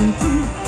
你听